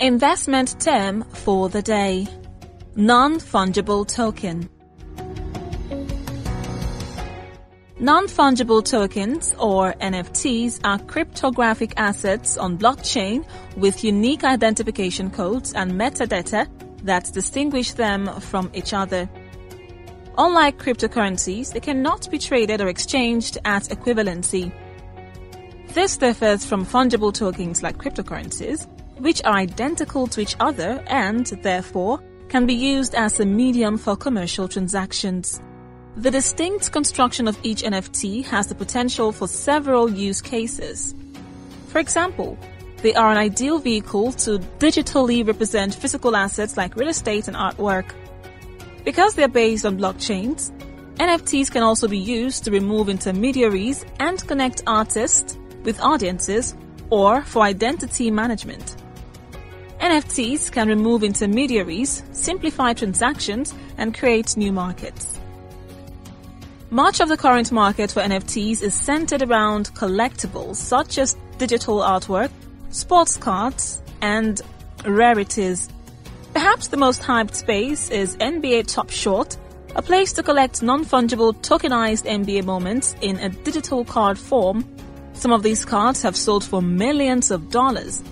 Investment term for the day Non fungible token. Non fungible tokens, or NFTs, are cryptographic assets on blockchain with unique identification codes and metadata that distinguish them from each other. Unlike cryptocurrencies, they cannot be traded or exchanged at equivalency. This differs from fungible tokens like cryptocurrencies, which are identical to each other and, therefore, can be used as a medium for commercial transactions. The distinct construction of each NFT has the potential for several use cases. For example, they are an ideal vehicle to digitally represent physical assets like real estate and artwork. Because they're based on blockchains, NFTs can also be used to remove intermediaries and connect artists with audiences or for identity management. NFTs can remove intermediaries, simplify transactions, and create new markets. Much of the current market for NFTs is centered around collectibles such as digital artwork, sports cards, and rarities. Perhaps the most hyped space is NBA Top Shot, a place to collect non-fungible tokenized NBA moments in a digital card form. Some of these cards have sold for millions of dollars.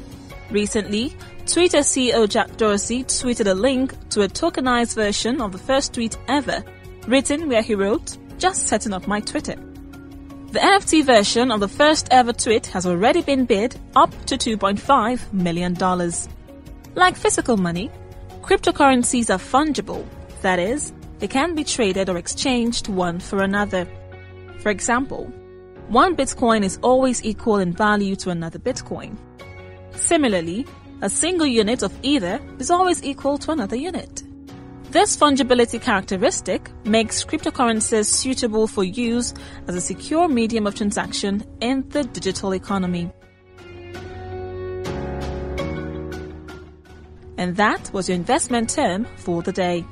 Recently, Twitter CEO Jack Dorsey tweeted a link to a tokenized version of the first tweet ever, written where he wrote, just setting up my Twitter. The NFT version of the first ever tweet has already been bid up to $2.5 million. Like physical money, cryptocurrencies are fungible, that is, they can be traded or exchanged one for another. For example, one Bitcoin is always equal in value to another Bitcoin. Similarly, a single unit of Ether is always equal to another unit. This fungibility characteristic makes cryptocurrencies suitable for use as a secure medium of transaction in the digital economy. And that was your investment term for the day.